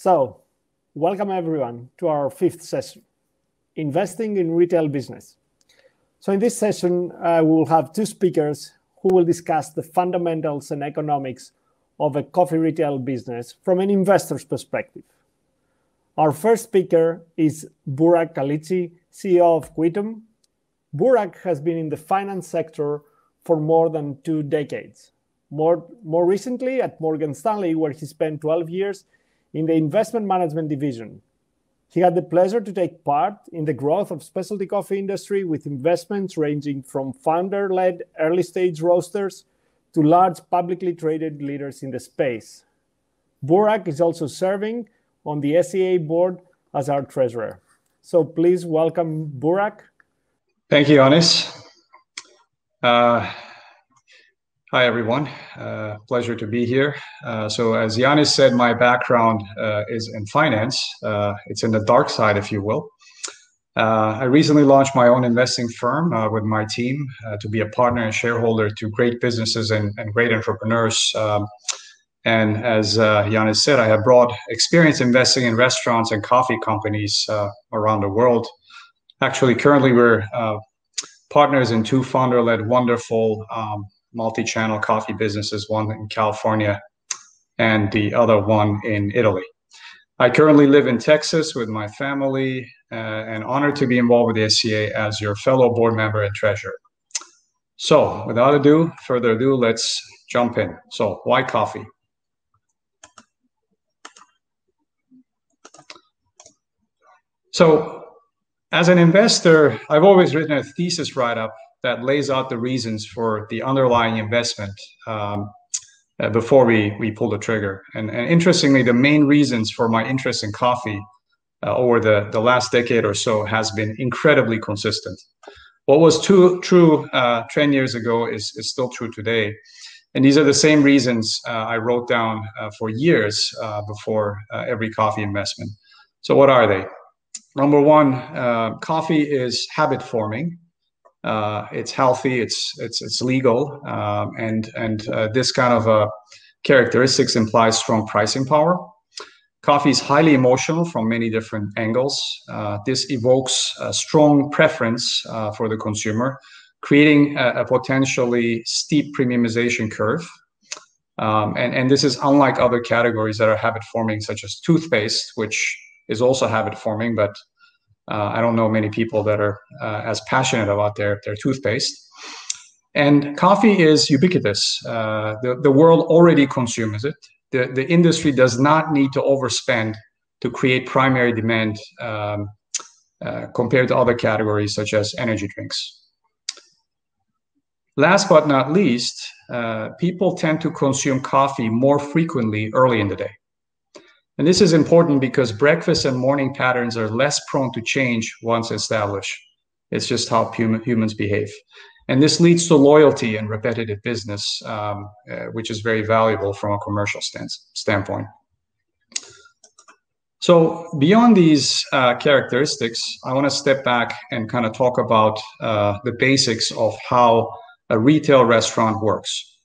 So, welcome everyone to our fifth session, Investing in Retail Business. So in this session, uh, we will have two speakers who will discuss the fundamentals and economics of a coffee retail business from an investor's perspective. Our first speaker is Burak Alici, CEO of QVIDTVM. Burak has been in the finance sector for more than two decades. More, more recently at Morgan Stanley, where he spent 12 years in the investment management division. He had the pleasure to take part in the growth of specialty coffee industry with investments ranging from founder-led early-stage roasters to large publicly traded leaders in the space. Burak is also serving on the SCA board as our treasurer. So please welcome Burak. Thank you, Anis. Uh, Hi, everyone. Uh, pleasure to be here. Uh, so, as Yanis said, my background uh, is in finance. Uh, it's in the dark side, if you will. Uh, I recently launched my own investing firm uh, with my team to be a partner and shareholder to great businesses and, and great entrepreneurs. Um, and as Yanis said, I have broad experience investing in restaurants and coffee companies around the world. Actually, currently, we're partners in two founder led wonderful um, multi-channel coffee businesses, one in California and the other one in Italy. I currently live in Texas with my family uh, and honored to be involved with the SCA as your fellow board member and treasurer. So without ado, further ado, let's jump in. So why coffee? So as an investor, I've always written a thesis write-up that lays out the reasons for the underlying investment um, uh, before we, we pull the trigger. And, and, interestingly, the main reasons for my interest in coffee uh, over the, the last decade or so has been incredibly consistent. What was too, true uh, 10 years ago is, is still true today. And these are the same reasons uh, I wrote down uh, for years uh, before every coffee investment. So, what are they? Number one, coffee is habit forming uh, it's healthy, it's it's it's legal, um, and and uh, this kind of uh, characteristics implies strong pricing power. Coffee is highly emotional from many different angles. Uh, this evokes a strong preference uh, for the consumer, creating a, a potentially steep premiumization curve. Um, and, and this is unlike other categories that are habit forming, such as toothpaste, which is also habit forming, but uh, I don't know many people that are uh, as passionate about their, their toothpaste. And coffee is ubiquitous. Uh, the, the world already consumes it. The, the industry does not need to overspend to create primary demand um, uh, compared to other categories such as energy drinks. Last but not least, uh, people tend to consume coffee more frequently early in the day. And this is important because breakfast and morning patterns are less prone to change once established. It's just how hum- humans behave. And this leads to loyalty and repetitive business, um, uh, which is very valuable from a commercial stance, standpoint. So, beyond these uh, characteristics, I want to step back and kind of talk about uh, the basics of how a retail restaurant works.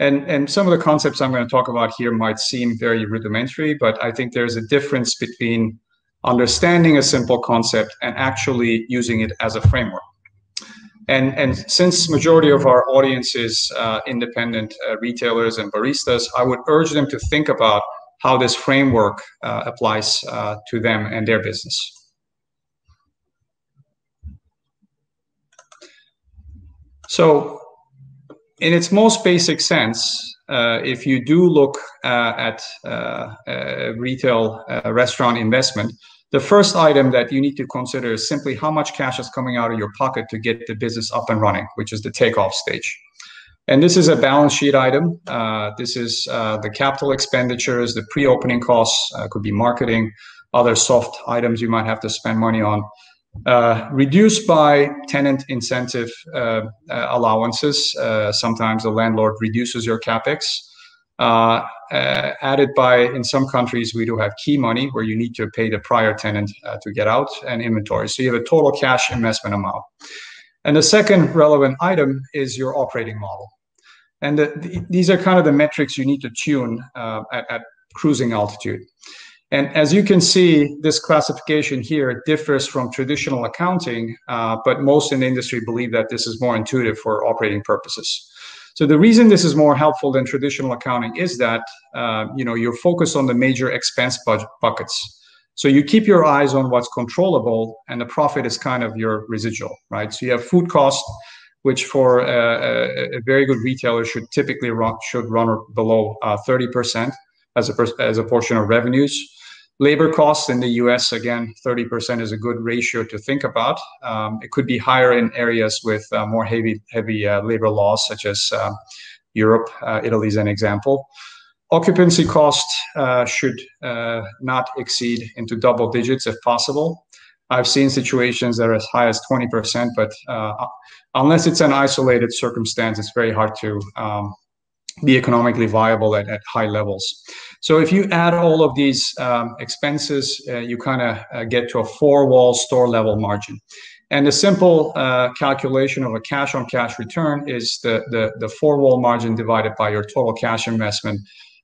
And, and some of the concepts I'm going to talk about here might seem very rudimentary, but I think there's a difference between understanding a simple concept and actually using it as a framework. And, and since majority of our audience is uh, independent uh, retailers and baristas, I would urge them to think about how this framework uh, applies uh, to them and their business. So in its most basic sense, uh, if you do look uh, at uh, retail uh, restaurant investment, the first item that you need to consider is simply how much cash is coming out of your pocket to get the business up and running, which is the takeoff stage. And this is a balance sheet item. Uh, this is uh, the capital expenditures, the pre-opening costs, could be marketing, other soft items you might have to spend money on. Uh, reduced by tenant incentive uh, uh, allowances. Uh, sometimes the landlord reduces your capex. Uh, added by, in some countries, we do have key money where you need to pay the prior tenant to get out and inventory. So you have a total cash investment amount. And the second relevant item is your operating model. And the, the, these are kind of the metrics you need to tune at, at cruising altitude. And as you can see, this classification here differs from traditional accounting, uh, but most in the industry believe that this is more intuitive for operating purposes. So the reason this is more helpful than traditional accounting is that uh, you know you're focused on the major expense buckets. So you keep your eyes on what's controllable, and the profit is kind of your residual, right? So you have food cost, which for a, a, very good retailer should typically run should run below uh, 30% as a as a portion of revenues. Labor costs in the US, again, 30% is a good ratio to think about. Um, it could be higher in areas with uh, more heavy, heavy uh, labor laws, such as uh, Europe. Uh, Italy is an example. Occupancy cost uh, should uh, not exceed into double digits if possible. I've seen situations that are as high as 20%, but unless it's an isolated circumstance, it's very hard to um, be economically viable at, at high levels. So if you add all of these um, expenses, uh, you kind of uh, get to a four-wall store level margin. And the simple uh, calculation of a cash on cash return is the, the, the four-wall margin divided by your total cash investment.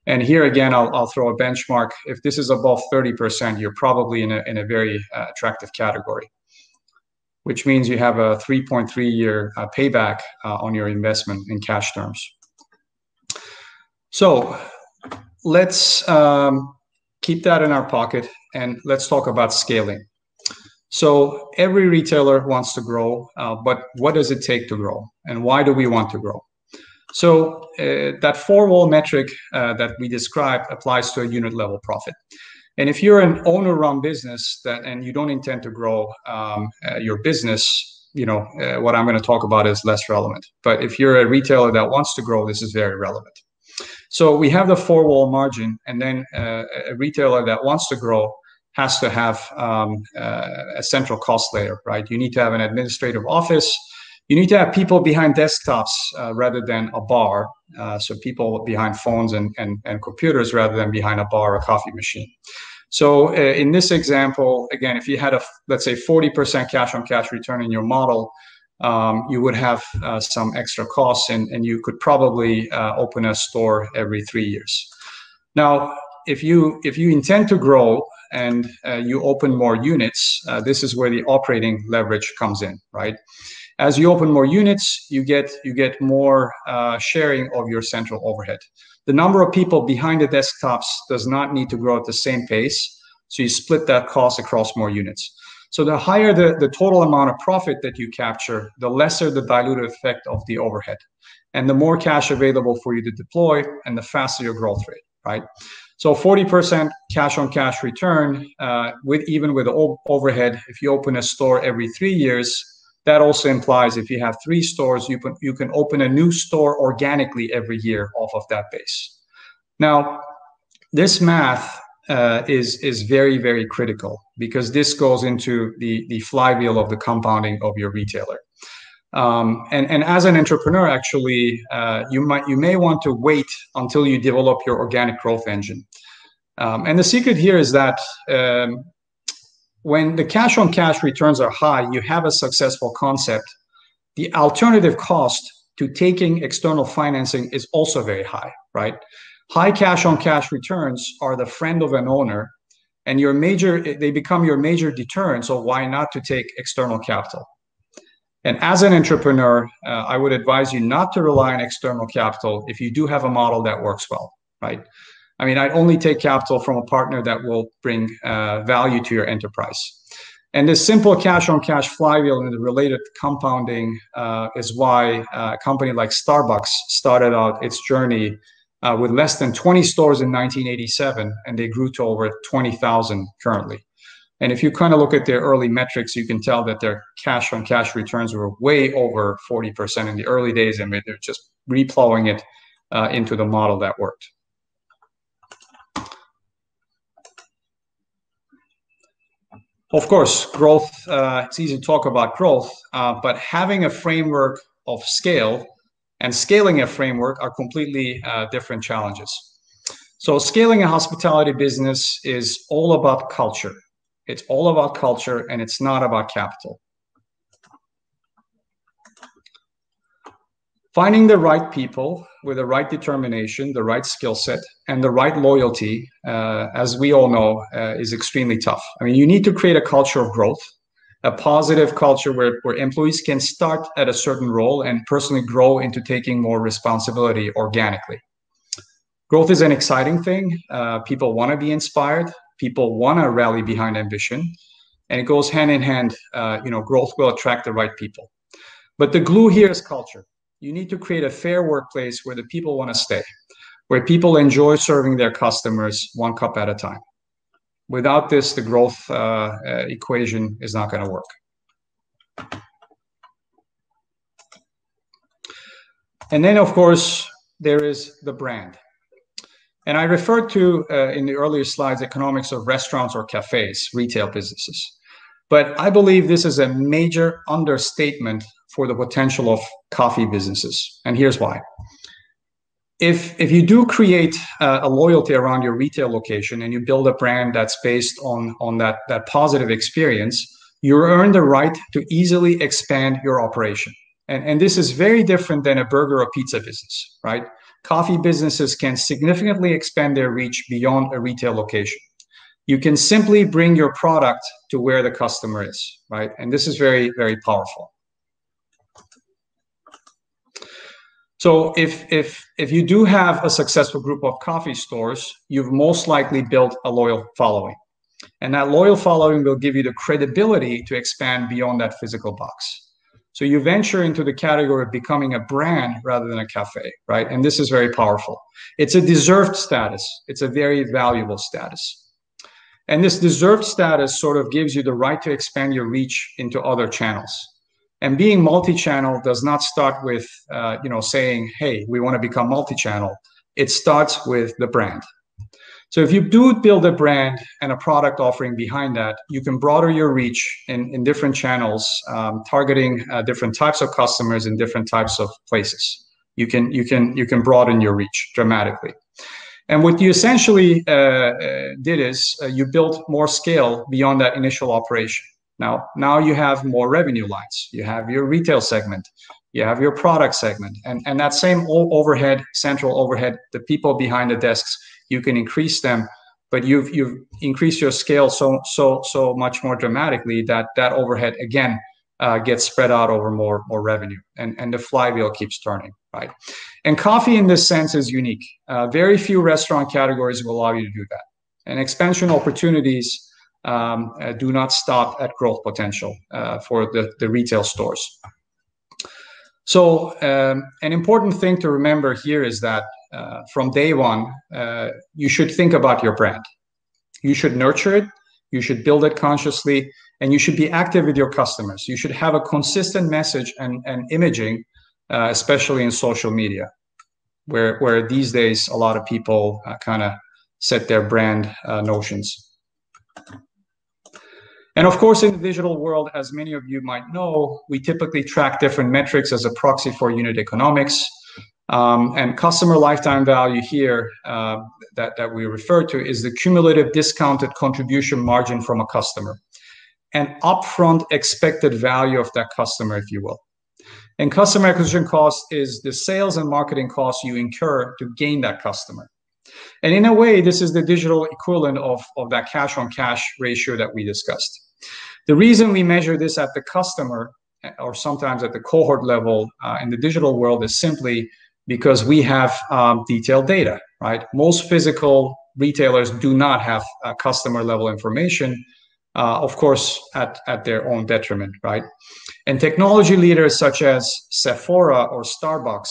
And here again, I'll, I'll throw a benchmark. If this is above 30%, you're probably in a, in a very uh, attractive category, which means you have a 3.3 year uh, payback uh, on your investment in cash terms. So let's um, keep that in our pocket and let's talk about scaling. So every retailer wants to grow, uh, but what does it take to grow, and why do we want to grow? So uh, that four-wall metric uh, that we described applies to a unit level profit. And if you're an owner-run business that and you don't intend to grow um, uh, your business, you know uh, what I'm going to talk about is less relevant. But if you're a retailer that wants to grow, this is very relevant. So we have the four wall margin, and then uh, a retailer that wants to grow has to have um, uh, a central cost layer, right? You need to have an administrative office. You need to have people behind desktops uh, rather than a bar. Uh, so people behind phones and, and, and computers rather than behind a bar or coffee machine. So uh, in this example, again, if you had a, let's say 40% cash on cash return in your model, um, you would have uh, some extra costs and, and you could probably uh, open a store every three years. Now, if you if you intend to grow and uh, you open more units, uh, this is where the operating leverage comes in, right? As you open more units, you get you get more uh, sharing of your central overhead. The number of people behind the desktops does not need to grow at the same pace, so you split that cost across more units. So the higher the, the total amount of profit that you capture, the lesser the dilutive effect of the overhead. And the more cash available for you to deploy and the faster your growth rate, right? So 40% cash on cash return uh, with even with overhead, if you open a store every three years, that also implies if you have three stores, you, put, you can open a new store organically every year off of that base. Now, this math uh, is is very very critical because this goes into the the flywheel of the compounding of your retailer. Um, and and as an entrepreneur, actually, uh, you might you may want to wait until you develop your organic growth engine. Um, and the secret here is that um, when the cash on cash returns are high, you have a successful concept. The alternative cost to taking external financing is also very high, right? high cash on cash returns are the friend of an owner and your major they become your major deterrent so why not to take external capital? And as an entrepreneur uh, i would advise you not to rely on external capital if you do have a model that works well right? I mean i'd only take capital from a partner that will bring uh, value to your enterprise. And this simple cash on cash flywheel and the related compounding uh, is why uh, a company like starbucks started out its journey uh, with less than 20 stores in 1987, and they grew to over 20,000 currently. And if you kind of look at their early metrics, you can tell that their cash on cash returns were way over 40% in the early days, and they're just replowing it uh, into the model that worked. Of course, growth, uh, it's easy to talk about growth, uh, but having a framework of scale and scaling a framework are completely uh, different challenges. So scaling a hospitality business is all about culture. It's all about culture and it's not about capital. finding the right people with the right determination, the right skill set, and the right loyalty, uh, as we all know, uh, is extremely tough. I mean, you need to create a culture of growth, a positive culture where, where employees can start at a certain role and personally grow into taking more responsibility organically. Growth is an exciting thing. Uh, people want to be inspired. People want to rally behind ambition, and it goes hand in hand. Uh, you know, growth will attract the right people. But the glue here is culture you need to create a fair workplace where the people want to stay, where people enjoy serving their customers one cup at a time. Without this, the growth uh, uh, equation is not going to work. And then, of course, there is the brand. And I referred to uh, in the earlier slides economics of restaurants or cafes, retail businesses. But I believe this is a major understatement for the potential of coffee businesses. And here's why. If, if you do create uh, a loyalty around your retail location and you build a brand that's based on, on that, that positive experience, you earn the right to easily expand your operation. And, and this is very different than a burger or pizza business, right? Coffee businesses can significantly expand their reach beyond a retail location. You can simply bring your product to where the customer is, right? And this is very, very powerful. So if if if you do have a successful group of coffee stores, you've most likely built a loyal following. And that loyal following will give you the credibility to expand beyond that physical box. So you venture into the category of becoming a brand rather than a cafe, right? And this is very powerful. It's a deserved status. It's a very valuable status. And this deserved status sort of gives you the right to expand your reach into other channels. And being multi-channel does not start with, uh, you know, saying, "Hey, we want to become multi-channel." It starts with the brand. So if you do build a brand and a product offering behind that, you can broaden your reach in, in different channels, um, targeting uh, different types of customers in different types of places. You can you can you can broaden your reach dramatically. And what you essentially uh, uh did is uh, you built more scale beyond that initial operation. Now, now you have more revenue lines. You have your retail segment, you have your product segment, and, and that same overhead, central overhead, the people behind the desks, you can increase them, but you've you've increased your scale so so so much more dramatically that that overhead again uh, gets spread out over more more revenue, and and the flywheel keeps turning, right? And coffee in this sense is unique. Uh, very few restaurant categories will allow you to do that, and expansion opportunities um, uh, do not stop at growth potential uh, for the, the retail stores. So um, an important thing to remember here is that uh, from day one, uh, you should think about your brand. You should nurture it, you should build it consciously, and you should be active with your customers. You should have a consistent message and, and imaging, uh, especially in social media, where, where these days a lot of people uh, kind of set their brand notions. And of course, in the digital world, as many of you might know, we typically track different metrics as a proxy for unit economics. Um, and customer lifetime value here uh, that, that we refer to is the cumulative discounted contribution margin from a customer and upfront expected value of that customer, if you will. And customer acquisition cost is the sales and marketing costs you incur to gain that customer. And in a way, this is the digital equivalent of, of that cash on cash ratio that we discussed. The reason we measure this at the customer or sometimes at the cohort level uh, in the digital world is simply because we have um, detailed data, right? Most physical retailers do not have uh, customer level information, uh, of course, at, at their own detriment, right? And technology leaders such as Sephora or Starbucks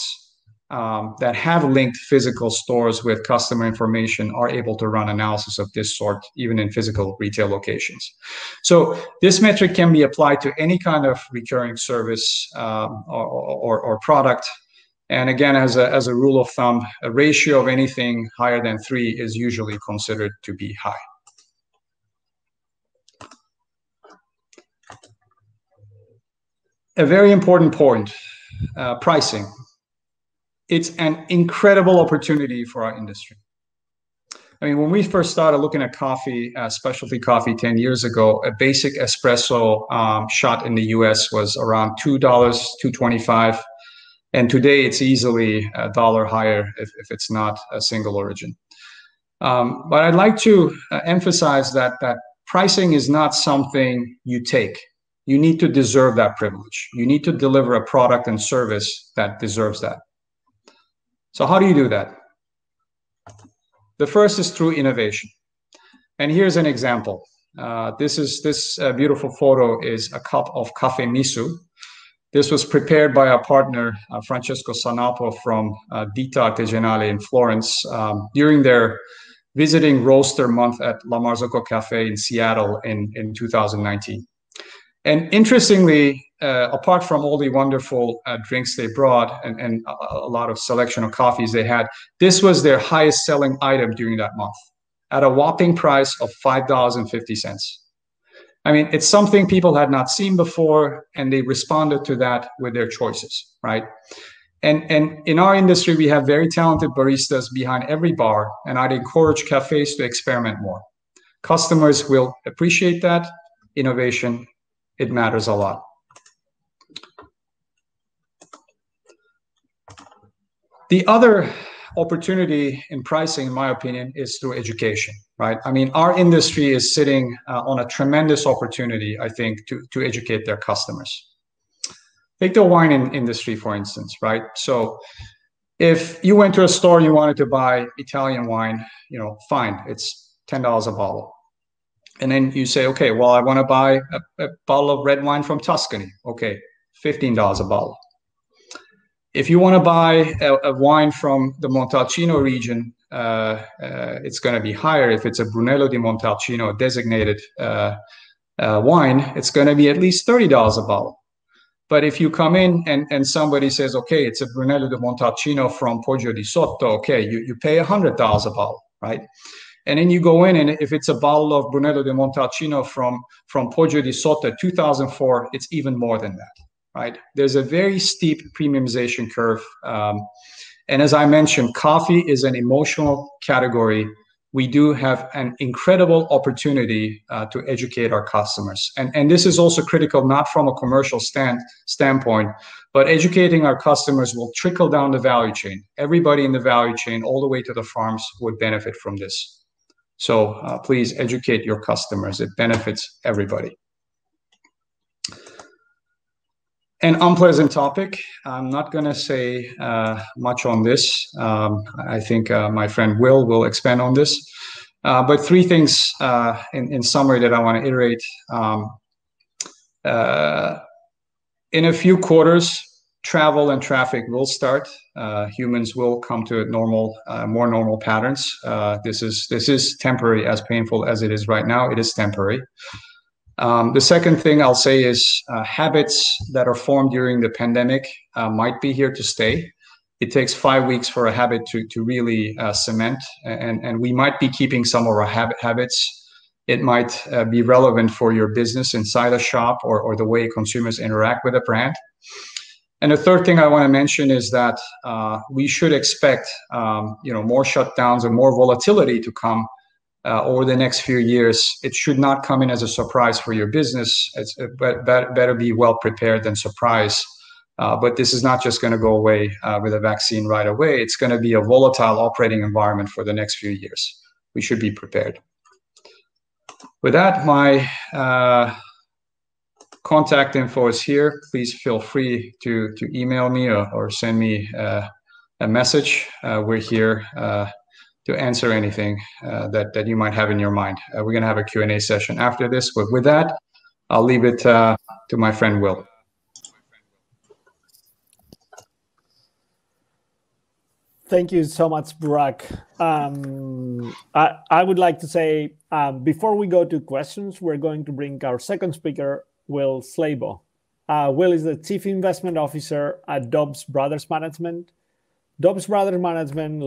um, that have linked physical stores with customer information are able to run analysis of this sort, even in physical retail locations. So this metric can be applied to any kind of recurring service um, or, or, or, product. And again, as a, as a rule of thumb, a ratio of anything higher than three is usually considered to be high. A very important point, uh, pricing it's an incredible opportunity for our industry. I mean, when we first started looking at coffee, uh, specialty coffee 10 years ago, a basic espresso um, shot in the US was around $2, 225 And today it's easily a dollar higher if, if it's not a single origin. Um, but I'd like to uh, emphasize that that pricing is not something you take. You need to deserve that privilege. You need to deliver a product and service that deserves that. So how do you do that? The first is through innovation. And here's an example. Uh, this is this uh, beautiful photo is a cup of cafe misu. This was prepared by our partner uh, Francesco Sanapo from uh, Ditta Artigianale in Florence um, during their visiting roaster month at La Marzocco Cafe in Seattle in, in 2019. And interestingly, uh, apart from all the wonderful uh, drinks they brought and, and a, a lot of selection of coffees they had, this was their highest selling item during that month at a whopping price of $5.50. I mean, it's something people had not seen before, and they responded to that with their choices, right? And, and in our industry, we have very talented baristas behind every bar, and I'd encourage cafes to experiment more. Customers will appreciate that. Innovation, it matters a lot. The other opportunity in pricing, in my opinion, is through education, right? I mean, our industry is sitting uh, on a tremendous opportunity, I think, to, to educate their customers. Take the wine in, industry, for instance, right? So if you went to a store you wanted to buy Italian wine, you know, fine, it's $10 a bottle. And then you say, okay, well, I want to buy a, a bottle of red wine from Tuscany. Okay, $15 a bottle if you want to buy a, a, wine from the Montalcino region, uh, uh, it's going to be higher. If it's a Brunello di Montalcino designated uh, uh wine, it's going to be at least $30 a bottle. But if you come in and, and somebody says, okay, it's a Brunello di Montalcino from Poggio di Sotto, okay, you, you pay $100 a bottle, right? And then you go in, and if it's a bottle of Brunello di Montalcino from, from Poggio di Sotto 2004, it's even more than that right? There's a very steep premiumization curve. Um, and as I mentioned, coffee is an emotional category. We do have an incredible opportunity uh, to educate our customers. And, and this is also critical, not from a commercial stand, standpoint, but educating our customers will trickle down the value chain. Everybody in the value chain, all the way to the farms, would benefit from this. So uh, please educate your customers. It benefits everybody an unpleasant topic. I'm not going to say uh, much on this. Um, I think uh, my friend Will will expand on this. Uh, but three things uh, in, in, summary that I want to iterate. Um, uh, in a few quarters, travel and traffic will start. Uh, humans will come to normal, more normal patterns. this is this is temporary, as painful as it is right now. It is temporary. Um, the second thing I'll say is uh, habits that are formed during the pandemic uh, might be here to stay. It takes five weeks for a habit to, to really uh, cement, and, and we might be keeping some of our habit habits. It might uh, be relevant for your business inside a shop or, or the way consumers interact with a brand. And the third thing I want to mention is that uh, we should expect um, you know, more shutdowns and more volatility to come uh, over the next few years, it should not come in as a surprise for your business. It's uh, better be well prepared than surprise. Uh, but this is not just going to go away uh, with a vaccine right away. It's going to be a volatile operating environment for the next few years. We should be prepared. With that, my uh, contact info is here. Please feel free to to email me or, or send me a message. we're here to answer anything uh, that, that you might have in your mind. Uh, we're going to have a Q&A session after this, but with that, I'll leave it uh, to my friend Will. Thank you so much, Burak. Um, I, I, would like to say, um, before we go to questions, we're going to bring our second speaker, Will Slabaugh. Uh, Will is the Chief Investment Officer at Dobbs Brothers Management, Dobbs Brothers Management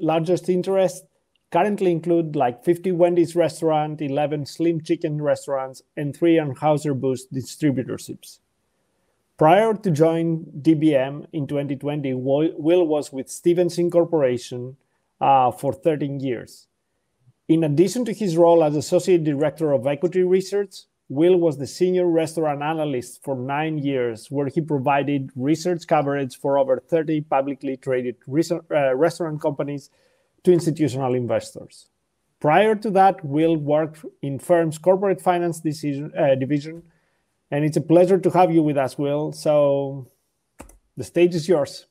largest interest currently include like 50 Wendy's restaurant, 11 Slim Chicken restaurants, and three Anheuser-Busch distributorships. Prior to join DBM in 2020, Will was with Stephens Corporation uh, for 13 years. In addition to his role as Associate Director of Equity Research, Will was the senior restaurant analyst for nine years, where he provided research coverage for over 30 publicly traded uh, restaurant companies to institutional investors. Prior to that, Will worked in firm's corporate finance decision, uh, division, and it's a pleasure to have you with us, Will. So the stage is yours.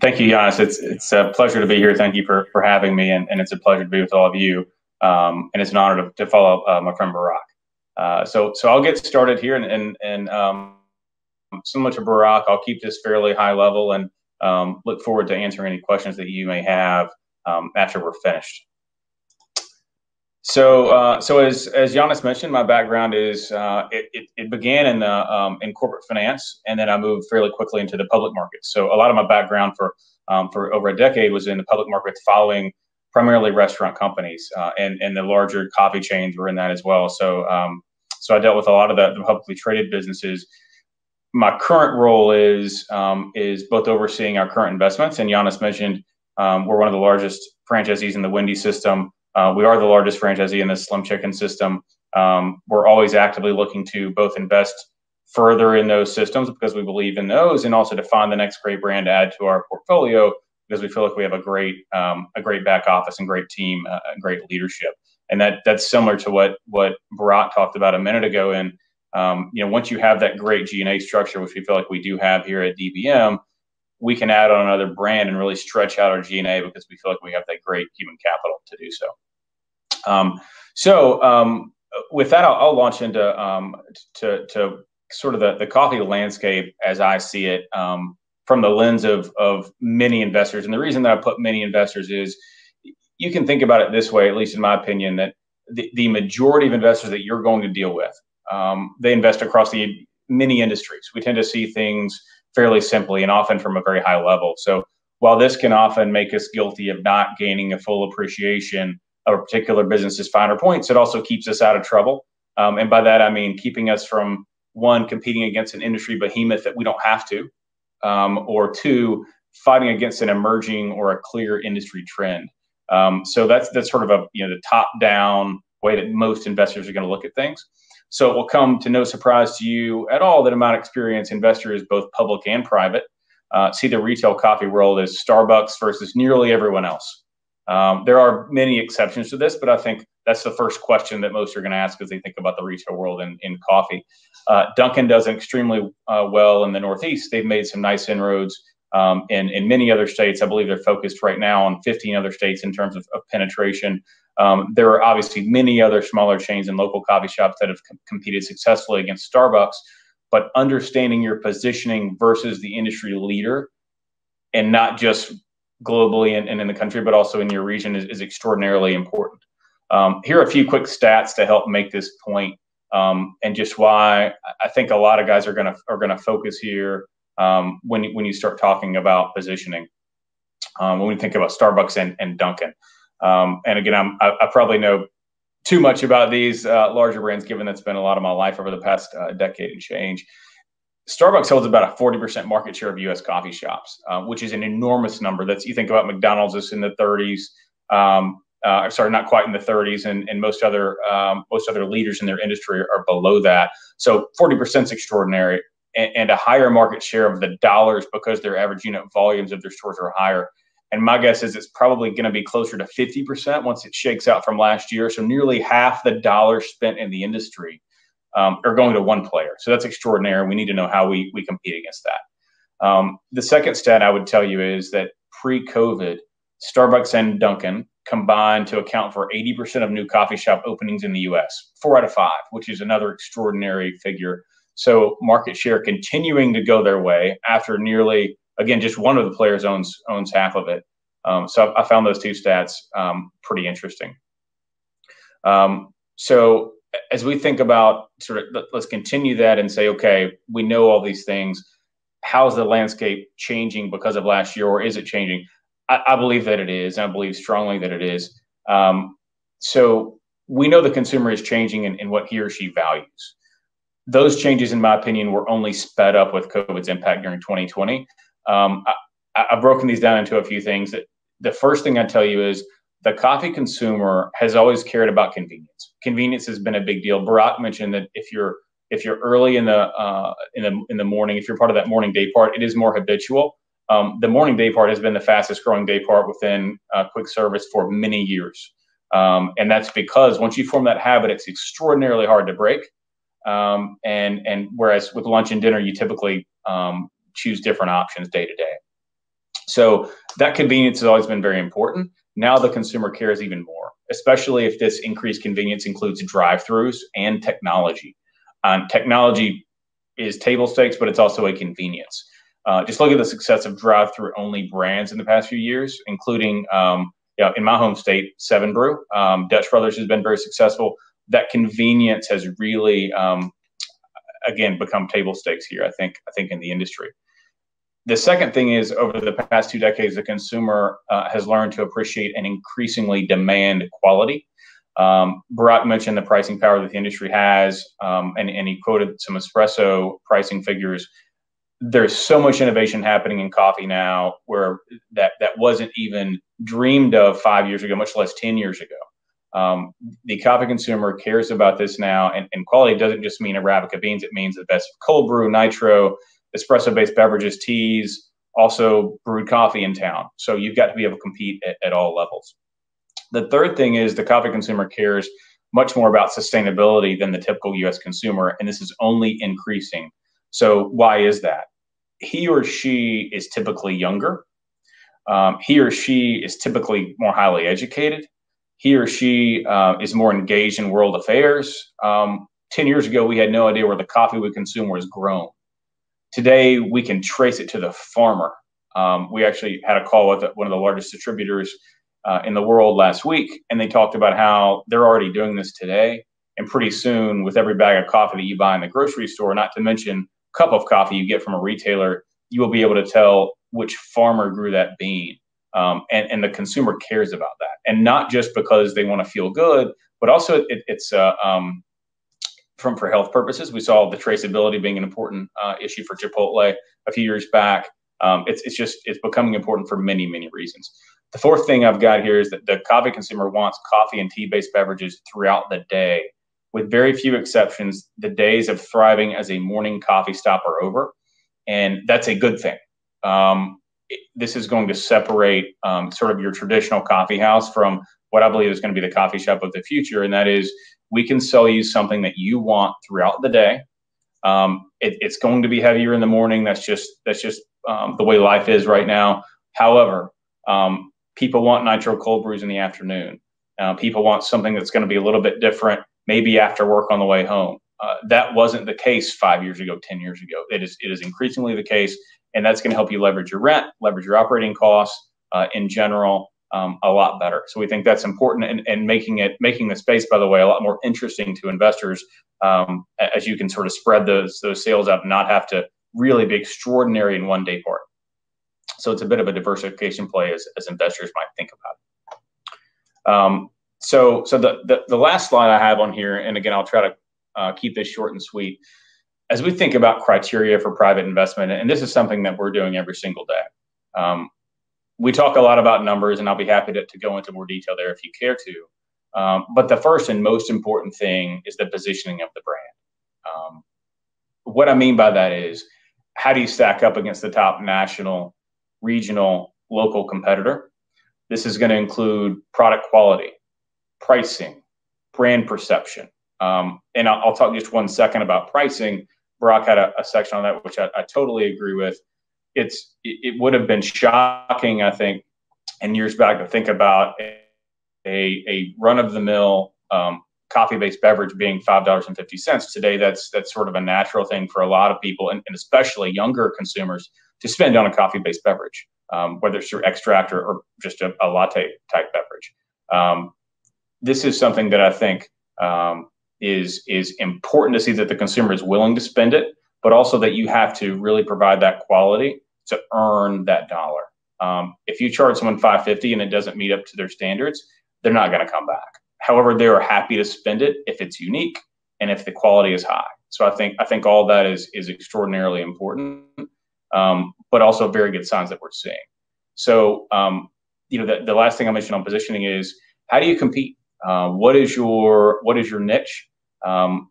Thank you, Giannis. It's it's a pleasure to be here. Thank you for, for having me, and, and it's a pleasure to be with all of you. Um, and it's an honor to, to follow uh, my friend Burak. Uh, so so I'll get started here, and and, and um, similar to Burak, I'll keep this fairly high level, and um, look forward to answering any questions that you may have um, after we're finished. So, uh, so as as Giannis mentioned, my background is uh, it, it, it, began in the um, in corporate finance, and then I moved fairly quickly into the public markets. So, a lot of my background for um, for over a decade was in the public markets, following primarily restaurant companies, uh, and and the larger coffee chains were in that as well. So, um, so I dealt with a lot of the, the publicly traded businesses. My current role is um, is both overseeing our current investments, and Giannis mentioned um, we're one of the largest franchisees in the Wendy system. Uh, we are the largest franchisee in the Slim Chicken system. Um, we're always actively looking to both invest further in those systems because we believe in those, and also to find the next great brand to add to our portfolio because we feel like we have a great um, a great back office and great team, uh, great leadership, and that that's similar to what what Burak talked about a minute ago. And um, you know, once you have that great G&A structure, which we feel like we do have here at DBM, we can add on another brand and really stretch out our G&A because we feel like we have that great human capital to do so. Um, so um, with that, I'll, I'll launch into um, to, to sort of the, the coffee landscape as I see it um, from the lens of, of many investors. And the reason that I put many investors is you can think about it this way, at least in my opinion, that the, the majority of investors that you're going to deal with, um, they invest across the many industries. We tend to see things fairly simply and often from a very high level. So while this can often make us guilty of not gaining a full appreciation of a particular business's finer points, it also keeps us out of trouble. Um, and by that, I mean keeping us from one, competing against an industry behemoth that we don't have to, um, or two, fighting against an emerging or a clear industry trend. Um, so that's that's sort of a you know the top down way that most investors are going to look at things. So it will come to no surprise to you at all that in my experience, investors, both public and private, uh, see the retail coffee world as Starbucks versus nearly everyone else. Um, there are many exceptions to this, but I think that's the first question that most are going to ask as they think about the retail world in, in coffee. Uh, Dunkin' does extremely uh, well in the Northeast. They've made some nice inroads um, in, in many other states. I believe they're focused right now on 15 other states in terms of, of penetration. Um, there are obviously many other smaller chains and local coffee shops that have com- competed successfully against Starbucks, but understanding your positioning versus the industry leader and not just globally and, and in the country, but also in your region is, is extraordinarily important. Um, here are a few quick stats to help make this point, um, and just why I think a lot of guys are gonna are gonna focus here um, when when you start talking about positioning. Um, when we think about Starbucks and, and Dunkin', um, and again, I'm, I, I, probably know too much about these uh, larger brands, given that's been a lot of my life over the past uh, decade and change. Starbucks holds about a 40% market share of U.S. coffee shops, uh, which is an enormous number. That's you think about McDonald's is in the 30s. Um, uh, sorry, not quite in the 30s, and, and most other um, most other leaders in their industry are below that. So 40% is extraordinary, and, and, a higher market share of the dollars because their average unit volumes of their stores are higher. And my guess is it's probably going to be closer to 50% once it shakes out from last year. So nearly half the dollars spent in the industry um, are going to one player. So that's extraordinary. We need to know how we, we compete against that. Um, the second stat I would tell you is that pre COVID, Starbucks and Dunkin' combined to account for 80% of new coffee shop openings in the US, four out of five, which is another extraordinary figure. So market share continuing to go their way after nearly, again, just one of the players owns owns half of it. Um, so I, found those two stats um, pretty interesting. Um, so as we think about sort of let's continue that and say, okay, we know all these things. How's the landscape changing because of last year, or is it changing? I, I believe that it is. I believe strongly that it is. Um, so we know the consumer is changing in, in what he or she values. Those changes, in my opinion, were only sped up with COVID's impact during 2020. Um, I, have broken these down into a few things. The first thing I tell you is the coffee consumer has always cared about convenience. Convenience has been a big deal. Burak mentioned that if you're if you're early in the uh, in the in the morning, if you're part of that morning day part, it is more habitual. Um, the morning day part has been the fastest growing day part within uh, quick service for many years, um, and that's because once you form that habit, it's extraordinarily hard to break. Um, and and whereas with lunch and dinner, you typically um, choose different options day to day. So that convenience has always been very important. Now the consumer cares even more, especially if this increased convenience includes drive-throughs and technology. Um, technology is table stakes, but it's also a convenience. Uh, just look at the success of drive-through only brands in the past few years, including um, you know, in my home state, Seven Brew. Um, Dutch Brothers has been very successful. That convenience has really, um, again, become table stakes here. I think. I think in the industry. The second thing is over the past two decades, the consumer uh, has learned to appreciate and increasingly demand quality. Um, mentioned the pricing power that the industry has, um, and, and he quoted some espresso pricing figures. There's so much innovation happening in coffee now, where that that wasn't even dreamed of five years ago, much less ten years ago. Um, the coffee consumer cares about this now, and, and quality doesn't just mean Arabica beans; it means the best cold brew, nitro, espresso-based beverages, teas, also brewed coffee in town. So you've got to be able to compete at, at all levels. The third thing is the coffee consumer cares much more about sustainability than the typical US consumer, and this is only increasing. So, why is that? He or she is typically younger. Um, he or she is typically more highly educated. He or she uh, is more engaged in world affairs. Um, 10 years ago, we had no idea where the coffee we consume was grown. Today, we can trace it to the farmer. Um, we actually had a call with one of the largest distributors uh, in the world last week, and they talked about how they're already doing this today. And pretty soon, with every bag of coffee that you buy in the grocery store, not to mention cup of coffee you get from a retailer, you will be able to tell which farmer grew that bean. Um, and, and the consumer cares about that. And not just because they want to feel good, but also it, it's uh, um, from for health purposes. We saw the traceability being an important uh, issue for Chipotle a few years back. Um, it's, it's just it's becoming important for many many reasons. The fourth thing I've got here is that the coffee consumer wants coffee and tea based beverages throughout the day. With very few exceptions, the days of thriving as a morning coffee stop are over. And that's a good thing. Um, this is going to separate um, sort of your traditional coffee house from what I believe is going to be the coffee shop of the future. And that is, we can sell you something that you want throughout the day. Um, it, it's going to be heavier in the morning. That's just that's just um, the way life is right now. However, um, people want nitro cold brews in the afternoon. Uh, people want something that's going to be a little bit different, maybe after work on the way home. Uh, that wasn't the case five years ago, ten years ago. It is it is increasingly the case, and that's going to help you leverage your rent, leverage your operating costs uh, in general um, a lot better. So we think that's important, and, and making it making the space, by the way, a lot more interesting to investors um, as you can sort of spread those those sales out and not have to really be extraordinary in one day part. So it's a bit of a diversification play as, as investors might think about it. Um, so so the, the, the last slide I have on here, and again, I'll try to uh, keep this short and sweet. As we think about criteria for private investment, and this is something that we're doing every single day. Um, we talk a lot about numbers, and I'll be happy to, to go into more detail there if you care to. Um, but the first and most important thing is the positioning of the brand. Um, what I mean by that is, how do you stack up against the top national regional, local competitor. This is going to include product quality, pricing, brand perception. Um, and I'll, I'll, talk just one second about pricing. Brock had a, a section on that, which I, I, totally agree with. It's it, it, would have been shocking, I think, in years back to think about a, a, run of the mill um, coffee based beverage being five dollars and fifty cents. Today, that's that's sort of a natural thing for a lot of people, and, and especially younger consumers to spend on a coffee-based beverage, um, whether it's through extract or, or just a, a, latte type beverage. Um, this is something that I think um, is is important to see that the consumer is willing to spend it, but also that you have to really provide that quality to earn that dollar. Um, if you charge someone 550 and it doesn't meet up to their standards, they're not going to come back. However, they are happy to spend it if it's unique and if the quality is high. So I think I think all that is is extraordinarily important um, but also very good signs that we're seeing. So um, you know, the, the last thing I mentioned on positioning is how do you compete? Uh, what is your what is your niche? Um,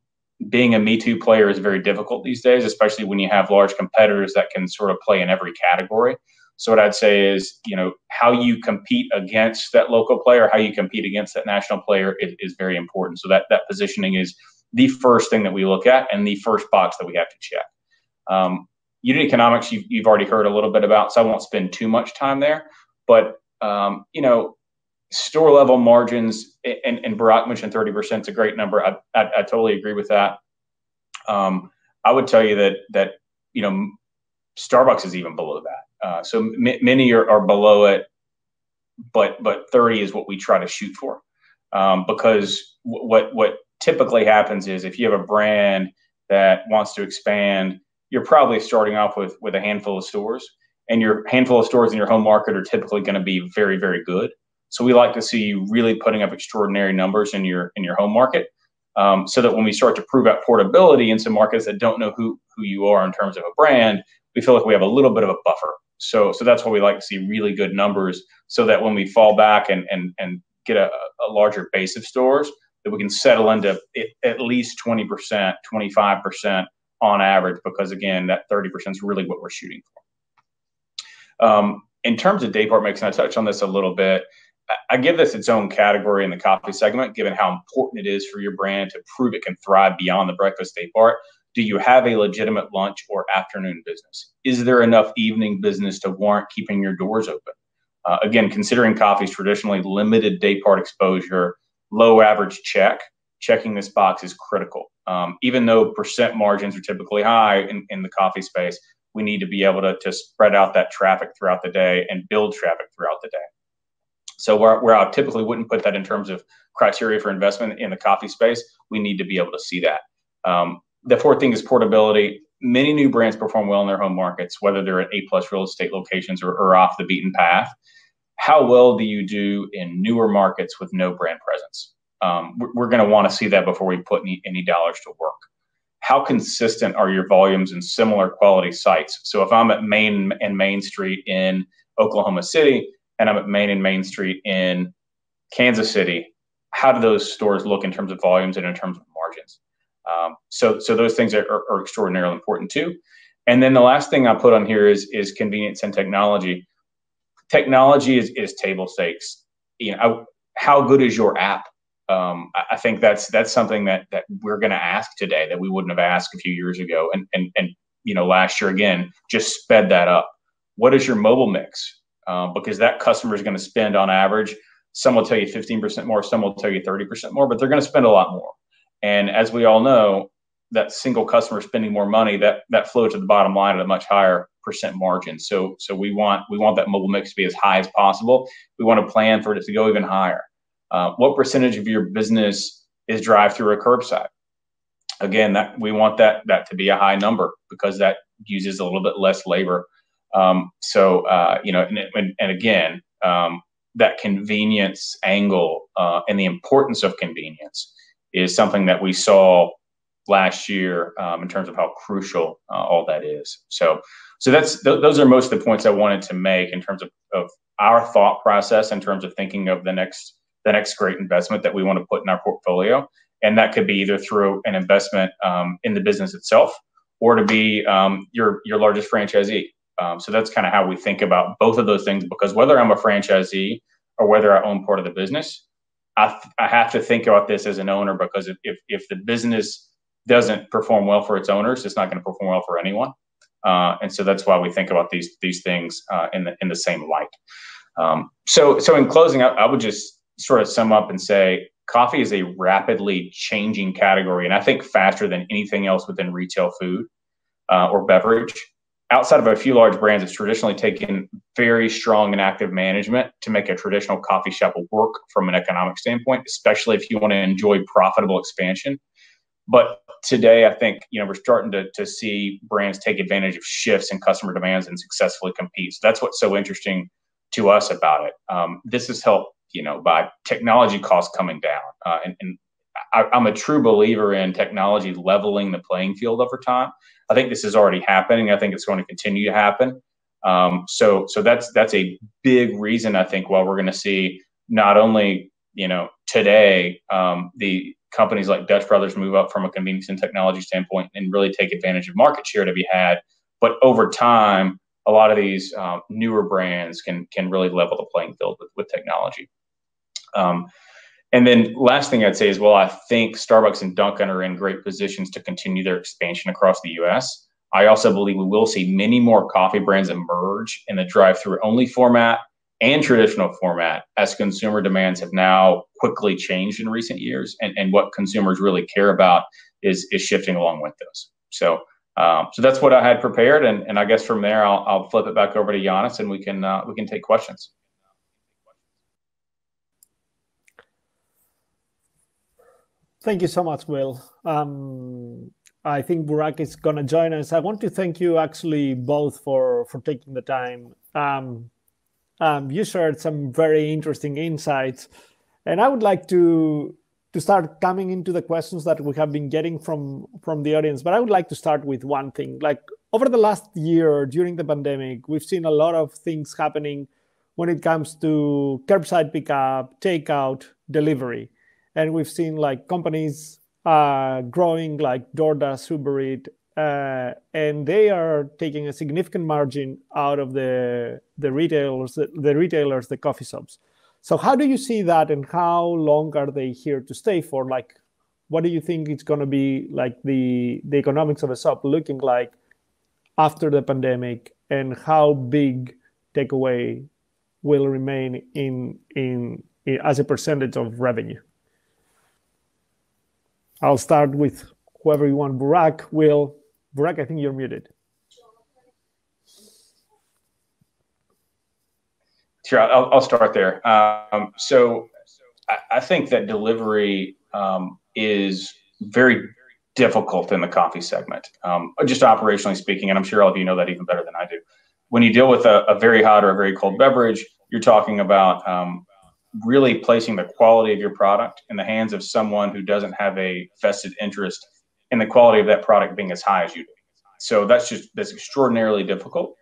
being a Me Too player is very difficult these days, especially when you have large competitors that can sort of play in every category. So what I'd say is, you know, how you compete against that local player, how you compete against that national player is, is very important. So that that positioning is the first thing that we look at and the first box that we have to check. Um, unit economics, you've, you've already heard a little bit about, so I won't spend too much time there. But um, you know, store level margins, and, and Burak mentioned 30% is a great number. I, I, I totally agree with that. Um, I would tell you that, that, you know, Starbucks is even below that. Uh, so m- many are, are below it, but, but 30 is what we try to shoot for. Um, because w- what, what typically happens is if you have a brand that wants to expand, you're probably starting off with, with a handful of stores and your handful of stores in your home market are typically going to be very, very good. So we like to see you really putting up extraordinary numbers in your in your home market, um, so that when we start to prove out portability in some markets that don't know who who you are in terms of a brand, we feel like we have a little bit of a buffer. So so that's why we like to see really good numbers, so that when we fall back and and and get a, a larger base of stores, that we can settle into at least 20%, 25% on average, because again, that 30% is really what we're shooting for. Um, in terms of daypart mix, and I touched on this a little bit, I give this its own category in the coffee segment, given how important it is for your brand to prove it can thrive beyond the breakfast day part. Do you have a legitimate lunch or afternoon business? Is there enough evening business to warrant keeping your doors open? Uh, again, considering coffee's traditionally limited day part exposure, low average check, checking this box is critical. Um, even though percent margins are typically high in, in the coffee space, we need to be able to, to spread out that traffic throughout the day and build traffic throughout the day. So where, where I typically wouldn't put that in terms of criteria for investment in the coffee space, we need to be able to see that. Um, the fourth thing is portability. Many new brands perform well in their home markets, whether they're at A plus real estate locations or, or off the beaten path. How well do you do in newer markets with no brand presence? Um, we're, going to want to see that before we put any, any dollars to work. How consistent are your volumes in similar quality sites? So if I'm at Main and Main Street in Oklahoma City, and I'm at Main and Main Street in Kansas City, how do those stores look in terms of volumes and in terms of margins? Um, so, so those things are, are, extraordinarily important too. And then the last thing I put on here is is convenience and technology. Technology is is table stakes. You know, how good is your app? Um, I, I think that's that's something that that we're going to ask today that we wouldn't have asked a few years ago, and and and you know last year again just sped that up. What is your mobile mix? Um, because that customer is going to spend on average. Some will tell you 15% more, some will tell you 30% more, but they're going to spend a lot more. And as we all know, that single customer spending more money, that that flows to the bottom line at a much higher percent margin. So so we want we want that mobile mix to be as high as possible. We want to plan for it to go even higher. Uh, what percentage of your business is drive through or curbside? Again, that we want that that to be a high number because that uses a little bit less labor um, so uh, you know, and, and, and again, um, that convenience angle uh, and the importance of convenience is something that we saw last year um, in terms of how crucial uh, all that is. So, so that's th- those are most of the points I wanted to make in terms of, of our thought process in terms of thinking of the next the next great investment that we want to put in our portfolio, and that could be either through an investment um, in the business itself or to be um, your your largest franchisee. Um, so that's kind of how we think about both of those things because whether I'm a franchisee or whether I own part of the business, I, th- I have to think about this as an owner because if, if, if, the business doesn't perform well for its owners, it's not going to perform well for anyone. Uh, and so that's why we think about these these things uh, in the in the same light. Um, so so in closing, I, I would just sort of sum up and say coffee is a rapidly changing category, and I think faster than anything else within retail food uh, or beverage outside of a few large brands, it's traditionally taken very strong and active management to make a traditional coffee shop work from an economic standpoint, especially if you want to enjoy profitable expansion. But today, I think you know we're starting to, to see brands take advantage of shifts in customer demands and successfully compete. So that's what's so interesting to us about it. Um, this is helped, you know, by technology costs coming down, uh, and, and I, I'm a true believer in technology leveling the playing field over time. I think this is already happening. I think it's going to continue to happen. Um, so so that's that's a big reason I think why we're going to see not only you know today um, the companies like Dutch Brothers move up from a convenience and technology standpoint and really take advantage of market share to be had, but over time a lot of these um, newer brands can can really level the playing field with, with technology. Um, and then last thing I'd say is, well, I think Starbucks and Dunkin' are in great positions to continue their expansion across the U.S. I also believe we will see many more coffee brands emerge in the drive-through only format and traditional format as consumer demands have now quickly changed in recent years, and, and what consumers really care about is is shifting along with those. So. Um, so that's what I had prepared, and, and I guess from there I'll, I'll flip it back over to Giannis, and we can uh, we can take questions. Thank you so much, Will. Um, I think Burak is going to join us. I want to thank you actually both for for taking the time. Um, um, you shared some very interesting insights, and I would like to to start coming into the questions that we have been getting from from the audience. But I would like to start with one thing. Like over the last year during the pandemic, we've seen a lot of things happening when it comes to curbside pickup, takeout, delivery and we've seen like companies uh, growing like DoorDash, Uber Eats, uh, and they are taking a significant margin out of the the retailers, the, the retailers, the coffee shops. So how do you see that, and how long are they here to stay for? Like, what do you think it's going to be like the the economics of a shop looking like after the pandemic, and how big takeaway will remain in in, in as a percentage of revenue? I'll start with whoever you want. Burak, Will. Burak, I think you're muted. Sure, I'll, I'll start there. Um, so I, I, think that delivery um, is very difficult in the coffee segment, um, just operationally speaking. And I'm sure all of you know that even better than I do. When you deal with a, a very hot or a very cold beverage, you're talking about um, really placing the quality of your product in the hands of someone who doesn't have a vested interest in the quality of that product being as high as you do. So that's just that's extraordinarily difficult.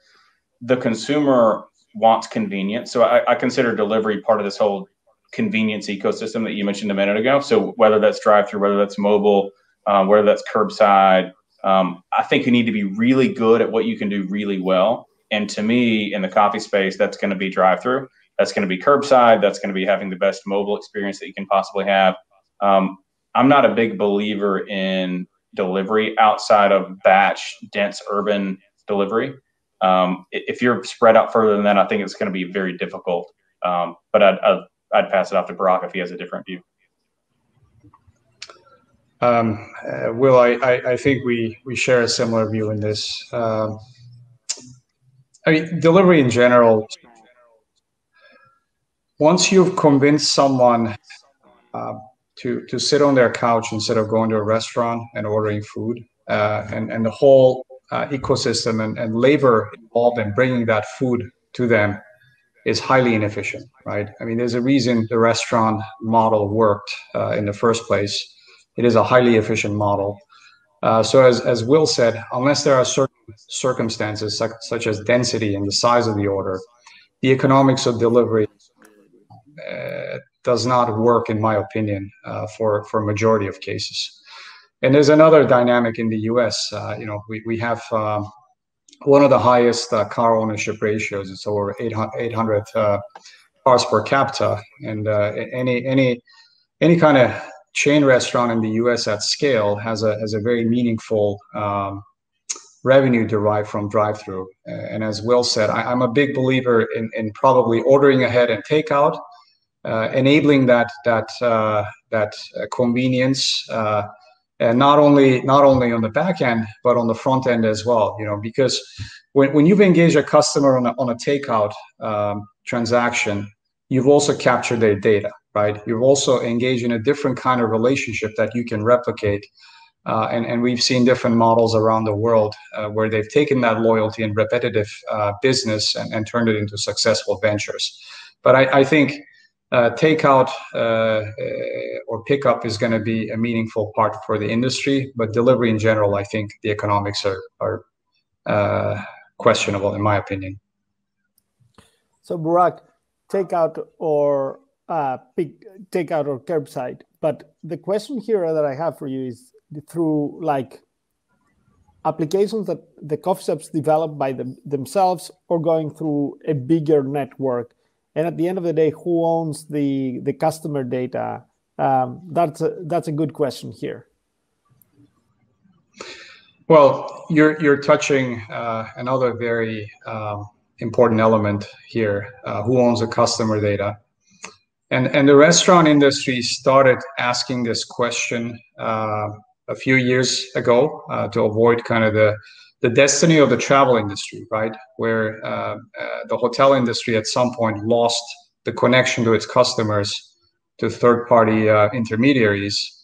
The consumer wants convenience. So I, I consider delivery part of this whole convenience ecosystem that you mentioned a minute ago. So whether that's drive through, whether that's mobile, um, whether that's curbside, um, I think you need to be really good at what you can do really well. And to me, in the coffee space, that's going to be drive through. That's going to be curbside. That's going to be having the best mobile experience that you can possibly have. Um, I'm not a big believer in delivery outside of batch, dense urban delivery. Um, if you're spread out further than that, I think it's going to be very difficult. Um, but I'd, I'd, I'd, pass it off to Burak if he has a different view. Um, uh, Will, I, I, I, think we, we share a similar view in this. Um, I mean, delivery in general once you've convinced someone uh, to to sit on their couch instead of going to a restaurant and ordering food, uh, and and the whole uh, ecosystem and, and labor involved in bringing that food to them is highly inefficient, right? I mean, there's a reason the restaurant model worked uh, in the first place. It is a highly efficient model. Uh, so as, as Will said, unless there are certain circumstances such, such as density and the size of the order, the economics of delivery does not work, in my opinion, uh, for for majority of cases. And there's another dynamic in the U.S. Uh, you know, we we have um, one of the highest car ownership ratios. It's over 800, 800 cars per capita, and any any any kind of chain restaurant in the U.S. at scale has a has a very meaningful um, revenue derived from drive-through. And as Will said, I, am a big believer in in probably ordering ahead and takeout, uh, enabling that that uh, that uh, convenience and not only not only on the back end but on the front end as well you know because when, when you've engaged a customer on a, on a takeout um, transaction you've also captured their data right? You've also engaged in a different kind of relationship that you can replicate uh, and, and we've seen different models around the world uh, where they've taken that loyalty and repetitive uh, business and, and turned it into successful ventures. But I, I think uh, takeout uh, uh, or pickup is going to be a meaningful part for the industry, but delivery in general, I think the economics are are uh, questionable in my opinion. So Burak, take out or uh, pick, take out or curbside. But the question here that I have for you is through like applications that the coffee shops develop by them, themselves or going through a bigger network. And at the end of the day, who owns the the customer data? Um, that's a, that's a good question here. Well, you're you're touching uh, another very um, important element here. Uh, who owns the customer data? And and the restaurant industry started asking this question uh, a few years ago uh, to avoid kind of the the destiny of the travel industry, right? Where uh, uh, the hotel industry at some point lost the connection to its customers to third-party intermediaries